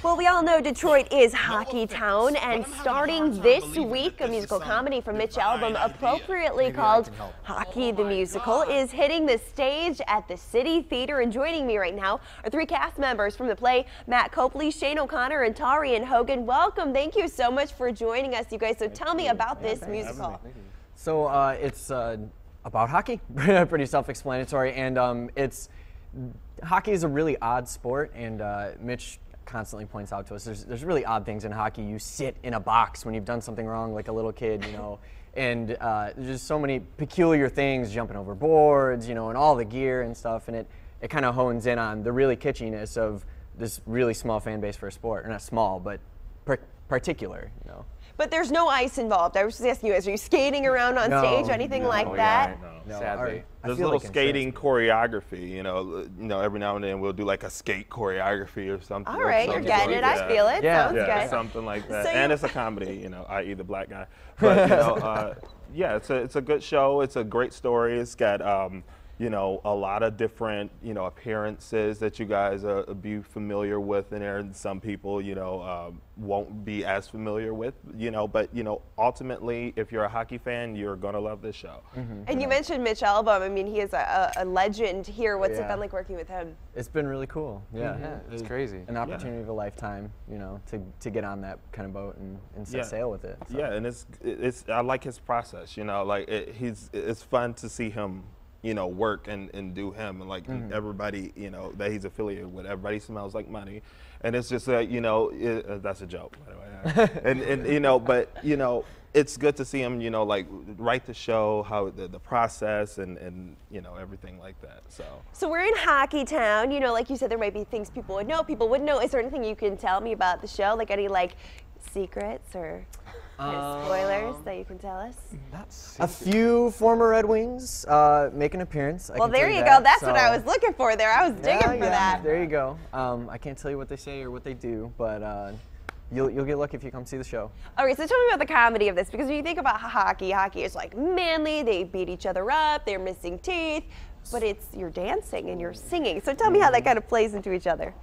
Well, we all know Detroit is hockey town, and starting this week, a musical comedy from Mitch Albom, appropriately called Hockey the Musical, is hitting the stage at the City Theater. And joining me right now are three cast members from the play Matt Copley, Shane O'Connor, and Tarian Hogan. Welcome. Thank you so much for joining us, you guys. So tell me about this musical. So uh, it's uh, about hockey, pretty self-explanatory, and um, it's hockey is a really odd sport, and uh, Mitch constantly points out to us there's, there's really odd things in hockey. You sit in a box when you've done something wrong, like a little kid, you know, and uh, there's just so many peculiar things, jumping over boards, you know, and all the gear and stuff, and it, it kind of hones in on the really kitschiness of this really small fan base for a sport, or not small, but per- particular, you know. But there's no ice involved. I was just asking you, guys, are you skating around on No, stage or anything no, like we that? No, No, sadly. our- There's a little like skating choreography, you know. You know, every now and then we'll do like a skate choreography or something. All or right, you're getting like it. I feel it. Yeah. Sounds Yeah, good. something like that. So and it's a comedy, you know, i.e. the black guy. But you know, uh, yeah, it's a it's a good show. It's a great story. It's got um, you know a lot of different you know appearances that you guys uh, be familiar with in there, and some people you know um, won't be as familiar with. You know, but you know ultimately, if you're a hockey fan, you're gonna love this show. And you mentioned Mitch Albom. I mean, he is a, a, a legend here. What's it been like working with him? It's been really cool. Yeah, Yeah, it's It- crazy. An opportunity of a lifetime, you know, to, to get on that kind of boat and, and set Yeah. sail with it. so. Yeah, and it's it's I like his process. You know, like it, he's it's fun to see him. You know, work and, and do him, and like everybody, you know, that he's affiliated with. Everybody smells like money, and it's just that, you know, it, uh, that's a joke, by the way. and and you know, but you know, it's good to see him. You know, like write the show, how the, the process, and and you know everything like that. So. So we're in Hockey Town. You know, like you said, there might be things people would know, people wouldn't know. Is there anything you can tell me about the show? Like any like secrets or kind of spoilers that you can tell us? A few former Red Wings uh, make an appearance. I Well, there you that, go. That's what I was looking for there. I was digging Yeah, for yeah, that. There you go. Um, I can't tell you what they say or what they do, but uh, you'll, you'll get lucky if you come see the show. Okay, so tell me about the comedy of this because when you think about hockey, hockey is like manly. They beat each other up. They're missing teeth. But it's you're dancing and you're singing. So tell me how that kind of plays into each other.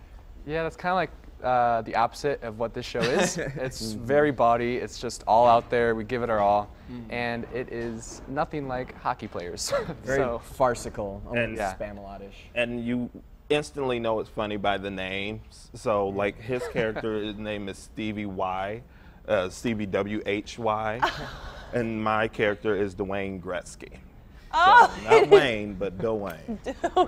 Yeah, that's kind of like uh, the opposite of what this show is. it's very body. It's just all out there. We give it our all, and it is nothing like hockey players. Very so farcical, almost And- Yeah. Spamalot-ish. and you instantly know it's funny by the names. So like his character his name is Stevie Y, uh, Stevie W H Y, and my character is Dwayne Gretzky. Oh, So, not Wayne, but Dwayne.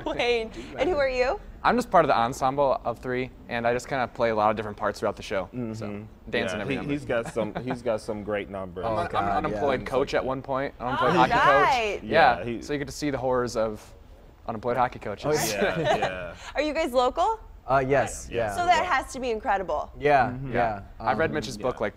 Wayne. And who are you? I'm just part of the ensemble of three, and I just kind of play a lot of different parts throughout the show. So dance Mm-hmm. in Yeah, every he, number. he's got some. He's got some great numbers. I'm, an- I'm an unemployed yeah. coach at one point. Unemployed Oh, hockey right. coach. Yeah. Yeah, he- so you get to see the horrors of unemployed hockey coaches. Oh, yeah. yeah, yeah. Are you guys local? Uh, yes, Yeah. yeah. So that has to be incredible. yeah, yeah. I read Um, Mitch's book like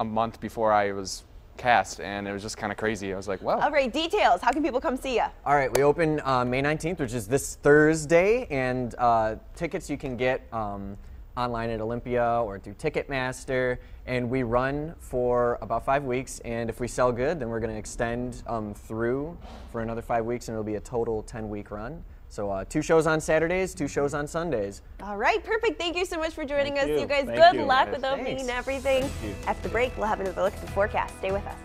a month before I was cast, and it was just kind of crazy. I was like, wow. All right, details. How can people come see you? All right, we open uh, May 19th, which is this Thursday, and uh, tickets you can get um, online at Olympia or through Ticketmaster. And we run for about five weeks, and if we sell good, then we're going to extend um, through for another five weeks, and it'll be a total 10-week run. So uh, two shows on Saturdays, two shows on Sundays. All right, perfect. Thank you so much for joining Thank us. You, you. guys, Thank good you. luck Yes, with opening thanks. and everything. After the break, we'll have another look at the forecast. Stay with us.